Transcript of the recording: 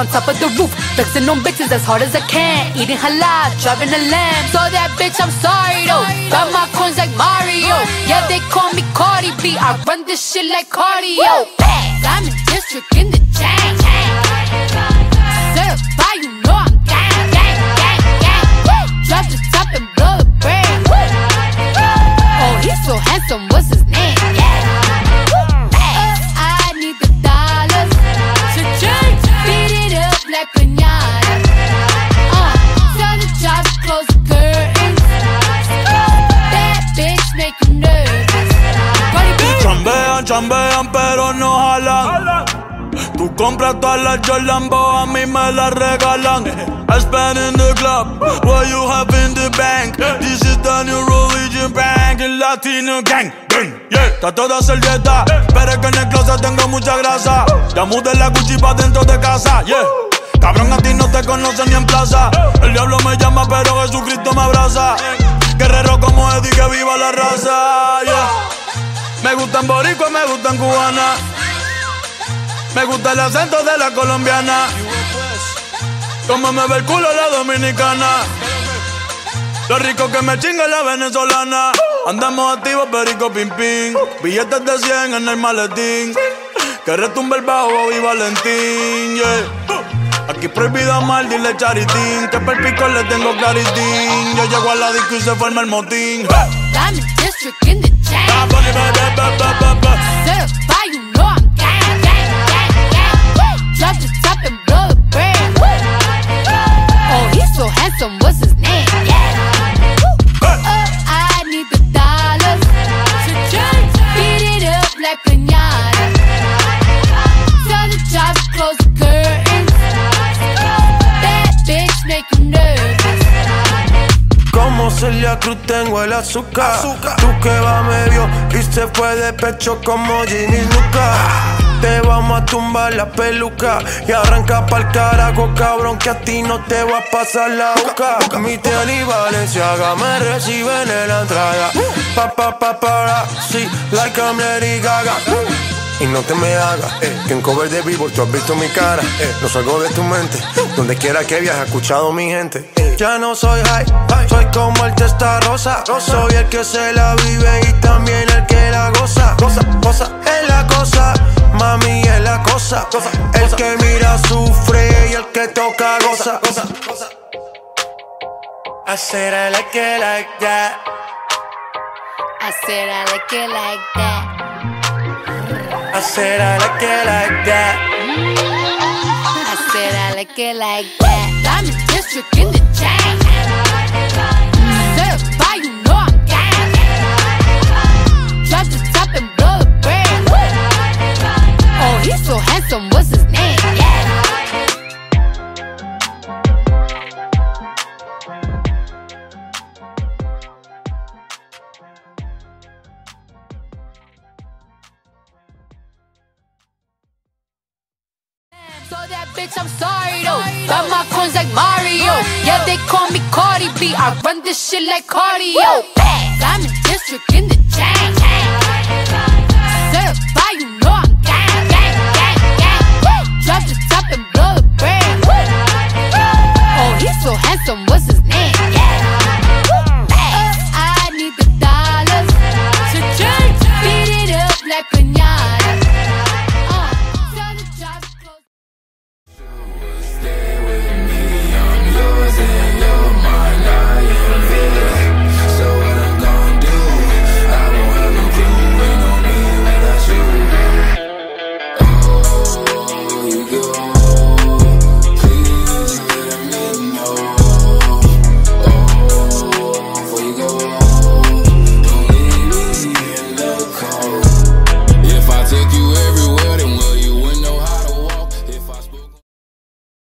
On top of the roof, flexing on bitches as hard as I can. Eating halal, driving a lamb. So that bitch, I'm sorry though. Got my coins like Mario. Yeah, they call me Cardi B. I run this shit like cardio. I'm in district in the chain. Certified, you know I'm gang, gang, gang, gang. Drop the top and blow the brand. Oh, he's so handsome, what's his name? Chambean, pero no jalan. Tú compras todas las Jordan, a mí me las regalan. I spend in the club, what you have in the bank. This is the new religion bank, el latino gang. gang, Yeah, está toda hacer dieta, pero es que en el closet tengo mucha grasa. Ya mudé la Gucci pa' dentro de casa, yeah. Cabrón, a ti no te conocen ni en plaza. El diablo me llama, pero Jesucristo me abraza. Guerrero como Eddie, que viva la raza, yeah. Me gustan boricua, me gustan cubana. Me gusta el acento de la colombiana. Como me ve el culo la dominicana. Lo rico que me chinga la venezolana. Andamos activos, perico pim pim. Billetes de 100 en el maletín. Que retumbe el bajo y Valentín, yeah. Aquí prohibido mal, dile charitín. Que per pico le tengo claritín. Yo llego a la disco y se forma el motín. I'm Survive Celia Cruz tengo el azúcar. Tú que va medio y se fue de pecho como Ginny Luca. Te vamos a tumbar la peluca y arranca pa'l carajo, cabrón, que a ti no te va a pasar la boca. Mi tele y Valenciaga me reciben en la entrada. Pa, pa, pa, para, sí, like I'm Lady Gaga. Y no te me hagas, eh, que en cover de vivo tú has visto mi cara. Eh, no salgo de tu mente, donde quiera que viajes, escuchado mi gente. Eh, ya no soy high, soy como el testa rosa. Soy el que se la vive y también el que la goza. Goza, goza, es la cosa, mami es la cosa. El que mira sufre y el que toca goza. goza, goza. I said I like it like that. I said I like it like that. I said I like it like that. I said I like it like that. I'm in district in the chain. That bitch, I'm sorry though. Got my coins like Mario. Yeah, they call me Cardi B. I run this shit like cardio. I'm in district in the chain.